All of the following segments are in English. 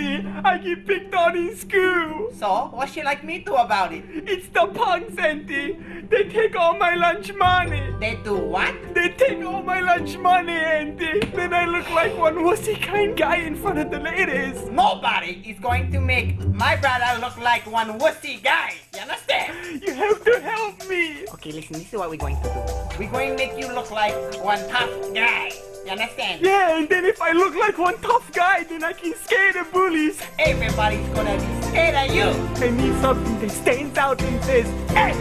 I get picked on in school. So, what she like me do about it? It's the punks, Auntie. They take all my lunch money. They do what? They take all my lunch money, Auntie. Then I look like one wussy kind guy in front of the ladies. Nobody is going to make my brother look like one wussy guy. You understand? You have to help me. Okay, listen, this is what we're going to do. We're going to make you look like one tough guy. You understand? Yeah, and then if I look like one tough guy, then I can scare the bullies. Everybody's gonna be scared of you. I need something that stands out and says, Hey,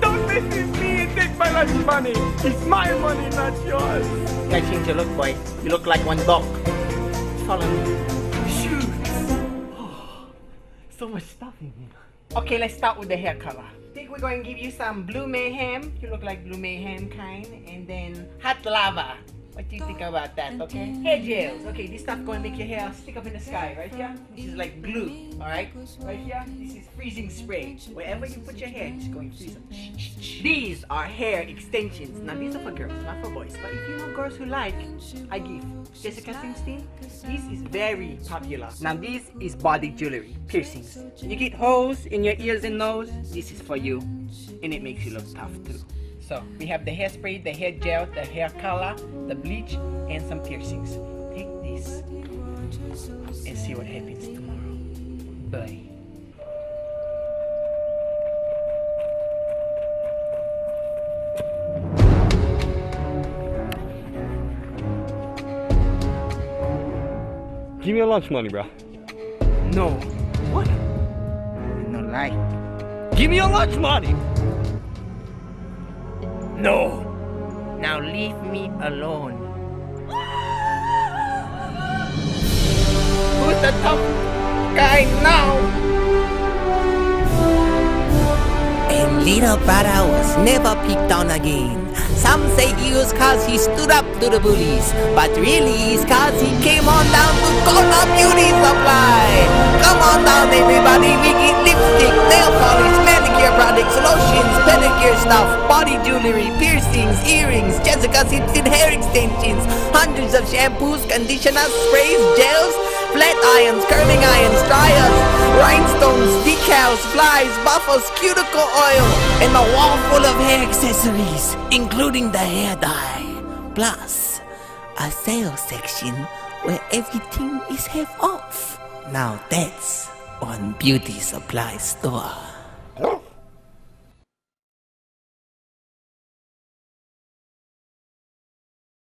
don't mess with me and take my lunch money. It's my money, not yours. You gotta change your look, boy. You look like one dog. Follow me. Shoes. Oh, so much stuff in here. Okay, let's start with the hair color. I think we're going to give you some blue mayhem. You look like blue mayhem kind. And then hot lava. What do you think about that, okay? Hair gels. Okay, this stuff going to make your hair stick up in the sky, right here? This is like glue, alright? Right here, this is freezing spray. Wherever you put your hair, it's going to freeze up. These are hair extensions. Now, these are for girls, not for boys. But if you know girls who like, I give. Jessica Simpson, this is very popular. Now, this is body jewelry, piercings. You get holes in your ears and nose, this is for you. And it makes you look tough too. So we have the hairspray, the hair gel, the hair color, the bleach, and some piercings. Take this and see what happens tomorrow. Bye. Give me your lunch money, bro. No. What? No lie. Give me your lunch money. No. Now leave me alone. Who's the tough guy now? And little brother was never picked on again. Some say it was cause he stood up to the bullies, but really it's cause he came on down to Kona Beauty Supply. Come on down everybody, we get lipstick, nail polish, manicure products, lotions, pedicure stuff, body jewelry, piercings, earrings, Jessica Simpson hair extensions, hundreds of shampoos, conditioners, sprays, gels, flat irons, curling irons, dryers, rhinestones, decals, flies, buffers, cuticle oil, and a wall full of hair accessories, including the hair dye. Plus, a sales section where everything is half off. Now that's one beauty supply store.